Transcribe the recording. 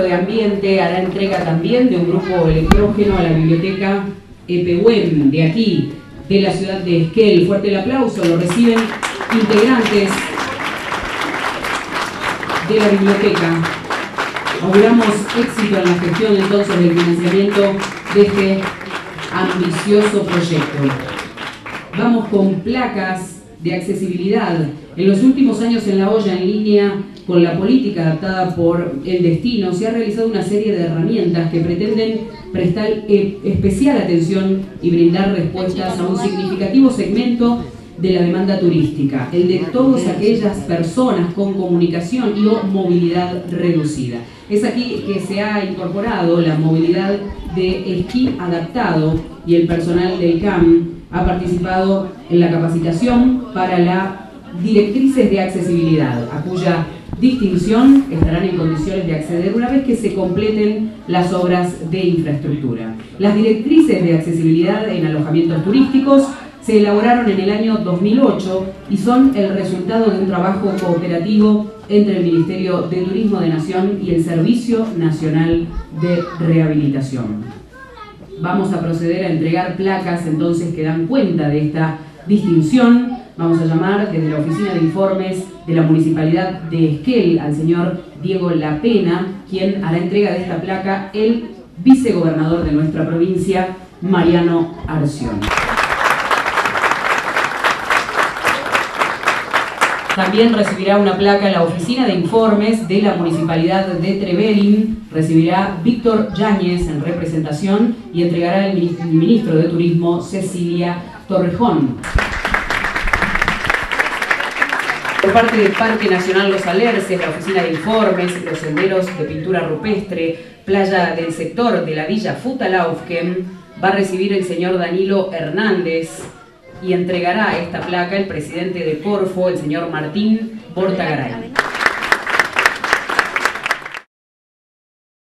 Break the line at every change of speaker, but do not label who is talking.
de Ambiente hará entrega también de un grupo electrógeno a la biblioteca EPUEM de aquí, de la ciudad de Esquel. Fuerte el aplauso, lo reciben integrantes de la biblioteca. Auguramos éxito en la gestión entonces del financiamiento de este ambicioso proyecto. Vamos con placas de accesibilidad. En los últimos años en La olla en línea con la política adaptada por el destino, se ha realizado una serie de herramientas que pretenden prestar eh, especial atención y brindar respuestas a un significativo segmento de la demanda turística, el de todas aquellas personas con comunicación y o movilidad reducida. Es aquí que se ha incorporado la movilidad de esquí adaptado y el personal del CAM ha participado en la capacitación para la directrices de accesibilidad, a cuya distinción estarán en condiciones de acceder una vez que se completen las obras de infraestructura. Las directrices de accesibilidad en alojamientos turísticos se elaboraron en el año 2008 y son el resultado de un trabajo cooperativo entre el Ministerio de Turismo de Nación y el Servicio Nacional de Rehabilitación. Vamos a proceder a entregar placas entonces que dan cuenta de esta distinción. Vamos a llamar desde la Oficina de Informes de la Municipalidad de Esquel al señor Diego Lapena, quien hará entrega de esta placa el vicegobernador de nuestra provincia, Mariano Arción. También recibirá una placa en la oficina de informes de la Municipalidad de Trevelin. Recibirá Víctor Yáñez en representación y entregará el ministro de Turismo, Cecilia Torrejón. Por parte del Parque Nacional Los Alerces, la Oficina de Informes, los senderos de pintura rupestre, playa del sector de la Villa Futalaufken, va a recibir el señor Danilo Hernández, y entregará esta placa el presidente de Corfo, el señor Martín Portagaray.